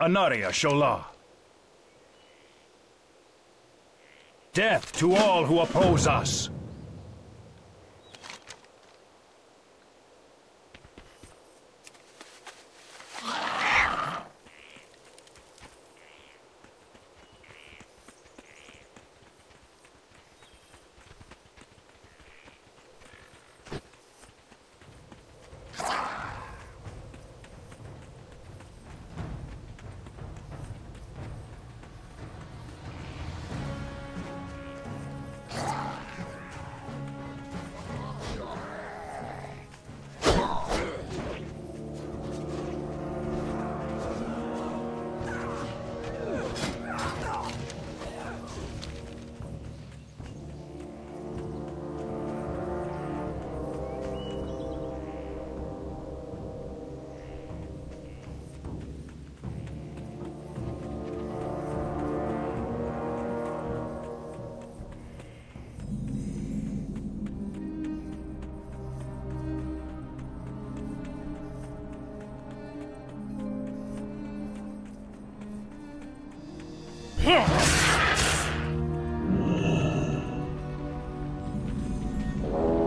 Anaria Shola. Death to all who oppose us!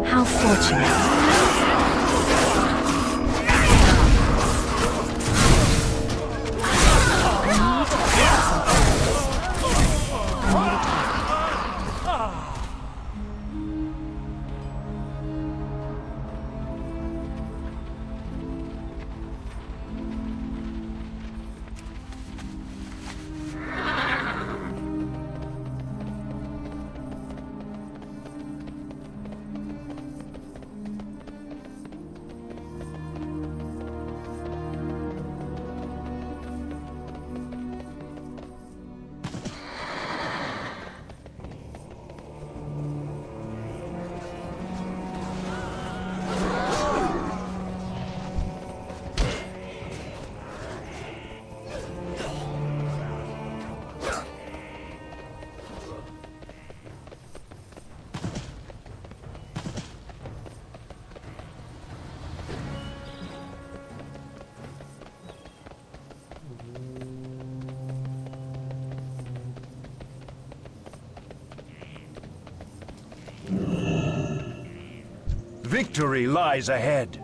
How fortunate. Victory lies ahead.